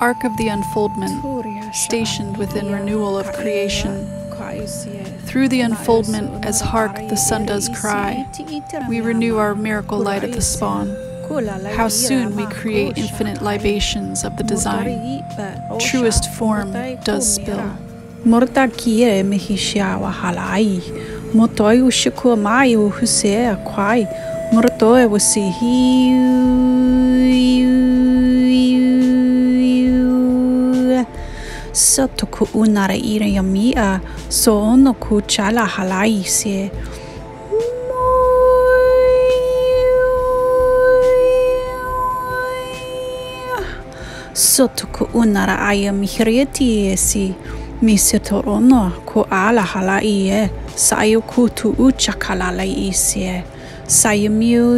Arc of the Unfoldment, stationed within renewal of creation. Through the unfoldment, as hark the sun does cry, we renew our miracle light of the spawn. How soon we create infinite libations of the design. Truest form does spill. Morta kie mihi shiawa halai. Motoi ushikua mai u husea kwai. Mortoe wasi ستكون رئيرة يميئة سونكو تشالا هلايسي ستكون رأي مهريتي سي misitorono ku ala hala iye sayo ku tu u chakala lai isye sayo miu